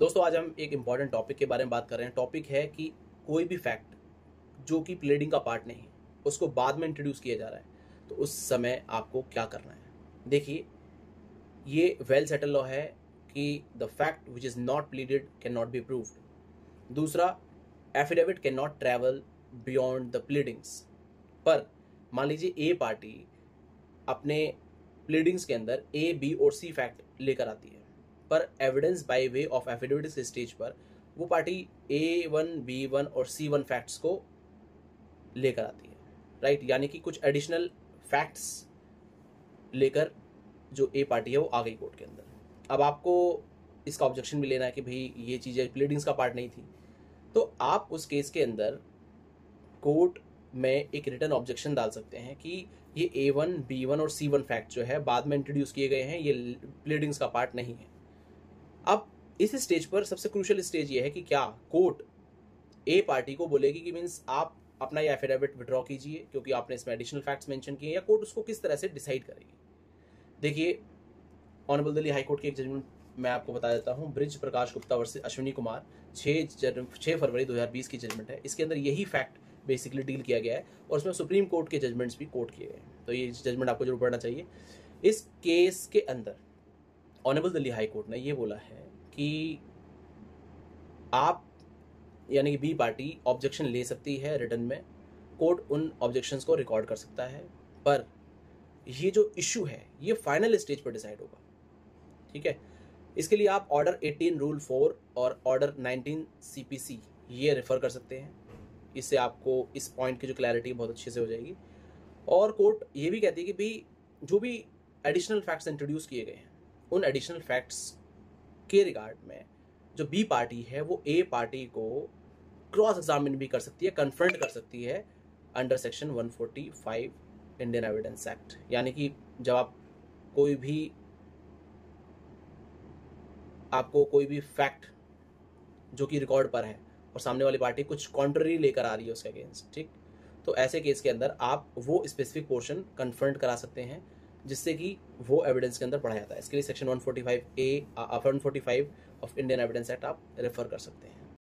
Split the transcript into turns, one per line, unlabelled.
दोस्तों, आज हम एक इंपॉर्टेंट टॉपिक के बारे में बात कर रहे हैं। टॉपिक है कि कोई भी फैक्ट जो कि प्लेडिंग का पार्ट नहीं उसको बाद में इंट्रोड्यूस किया जा रहा है। तो उस समय आपको क्या करना है? देखिए, ये वेल सेटल लॉ है कि the fact which is not pleaded cannot be proved दूसरा affidavit cannot travel beyond the pleadings पर मान लीजिए ए पार्टी अपने प्लीडिंग्स के अंदर ए बी और सी फैक्ट लेकर आती है। पर evidence by way of affidavit के स्टेज पर, वो party A one B one और सी वन फैक्ट्स को लेकर आती है राइट यानी कि कुछ एडिशनल फैक्ट्स लेकर जो ए पार्टी है वो आ गई कोर्ट के अंदर। अब आपको इसका ऑब्जेक्शन भी लेना है कि भाई ये चीज़ें प्लीडिंग्स का पार्ट नहीं थी। तो आप उस केस के अंदर कोर्ट में एक रिटर्न ऑब्जेक्शन डाल सकते हैं कि ये ए वन बी वन और सी वन फैक्ट जो है बाद में इंट्रोड्यूस किए गए हैं, ये प्लीडिंग्स का पार्ट नहीं है। अब इस स्टेज पर सबसे क्रूशल स्टेज ये है कि क्या कोर्ट ए पार्टी को बोलेगी कि मीन्स आप अपना ये एफिडेविट विड्रॉ कीजिए, क्योंकि आपने इसमें एडिशनल फैक्ट्स मेंशन किए या कोर्ट उसको किस तरह से डिसाइड करेगी। देखिए ऑनरेबल दिल्ली हाई कोर्ट की एक जजमेंट मैं आपको बता देता हूँ ब्रिज प्रकाश गुप्ता वर्सेस अश्विनी कुमार छः जन छः फरवरी 2020 की जजमेंट है। इसके अंदर यही फैक्ट बेसिकली डील किया गया है, और उसमें सुप्रीम कोर्ट के जजमेंट्स भी कोर्ट किए गए तो ये जजमेंट आपको ज़रूर पढ़ना चाहिए। इस केस के अंदर ऑनरेबल दिल्ली हाई कोर्ट ने ये बोला है कि आप, यानी कि बी पार्टी ऑब्जेक्शन ले सकती है रिटर्न में। कोर्ट उन ऑब्जेक्शंस को रिकॉर्ड कर सकता है। पर ये जो इशू है, ये फाइनल स्टेज पर डिसाइड होगा। ठीक है? इसके लिए आप ऑर्डर 18 रूल 4 और ऑर्डर 19 सीपीसी ये रेफर कर सकते हैं। इससे आपको इस पॉइंट की जो क्लैरिटी बहुत अच्छे से हो जाएगी। और कोर्ट ये भी कहती है कि भाई, जो भी एडिशनल फैक्ट्स इंट्रोड्यूस किए गए हैं उन एडिशनल फैक्ट्स के रिगार्ड में जो बी पार्टी है, वो ए पार्टी को क्रॉस एग्जामिन भी कर सकती है कन्फ्रंट कर सकती है under section 145 Indian Evidence Act यानी कि जब आप कोई भी आपको कोई भी फैक्ट जो कि रिकॉर्ड पर है और सामने वाली पार्टी कुछ कॉन्ट्ररी लेकर आ रही है उसके अगेंस्ट ठीक? तो ऐसे केस के अंदर आप वो स्पेसिफिक पोर्शन कन्फ्रंट करा सकते हैं जिससे कि वो एविडेंस के अंदर पढ़ाया जाता है। इसके लिए section 145 A 145 of Indian Evidence Act आप रेफर कर सकते हैं।